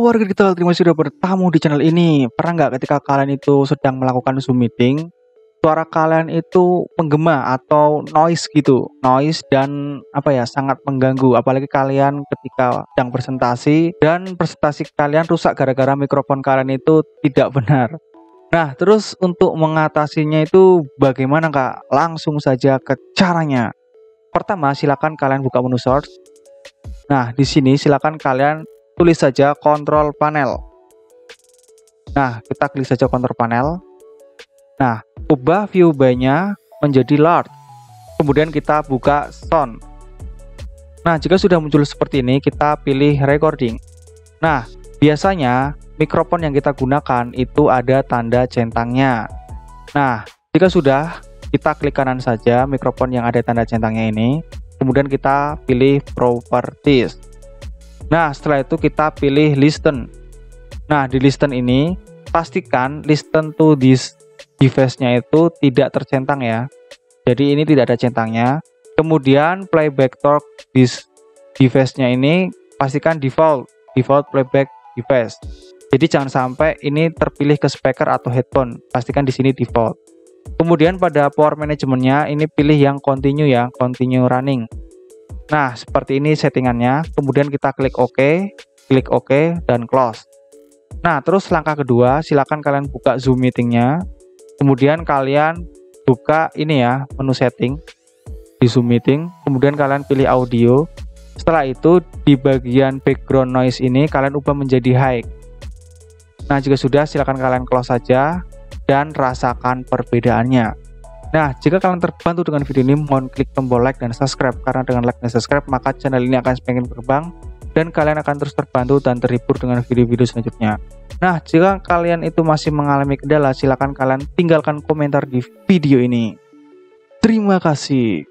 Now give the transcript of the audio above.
warga digital, terima kasih sudah bertamu di channel ini. Pernah nggak ketika kalian itu sedang melakukan Zoom meeting, suara kalian itu menggema atau noise gitu, noise dan apa ya, sangat mengganggu. Apalagi kalian ketika sedang presentasi dan presentasi kalian rusak gara-gara mikrofon kalian itu tidak benar. Nah, terus untuk mengatasinya itu bagaimana kak? Langsung saja ke caranya. Pertama, silakan kalian buka menu source. Nah, di sini silakan kalian tulis saja kontrol panel. Nah, kita klik saja kontrol panel. Nah, ubah view by-nya menjadi large. Kemudian kita buka sound. Nah, jika sudah muncul seperti ini, kita pilih recording. Nah, biasanya mikrofon yang kita gunakan itu ada tanda centangnya. Nah, jika sudah, kita klik kanan saja mikrofon yang ada tanda centangnya ini. Kemudian kita pilih properties. Nah, setelah itu kita pilih listen. Nah, di listen ini pastikan listen to this device-nya itu tidak tercentang ya. Jadi ini tidak ada centangnya. Kemudian playback torque this device-nya ini pastikan default, default playback device. Jadi jangan sampai ini terpilih ke speaker atau headphone. Pastikan di sini default. Kemudian pada power managementnya ini pilih yang continue ya, continue running. Nah, seperti ini settingannya. Kemudian kita klik OK, klik OK, dan close. Nah, terus langkah kedua, silakan kalian buka Zoom meetingnya. Kemudian kalian buka ini ya, menu setting di Zoom meeting. Kemudian kalian pilih audio. Setelah itu, di bagian background noise ini, kalian ubah menjadi high. Nah, jika sudah, silakan kalian close saja dan rasakan perbedaannya. Nah, jika kalian terbantu dengan video ini, mohon klik tombol like dan subscribe karena dengan like dan subscribe maka channel ini akan semakin berkembang dan kalian akan terus terbantu dan terhibur dengan video-video selanjutnya. Nah, jika kalian itu masih mengalami kendala, silakan kalian tinggalkan komentar di video ini. Terima kasih.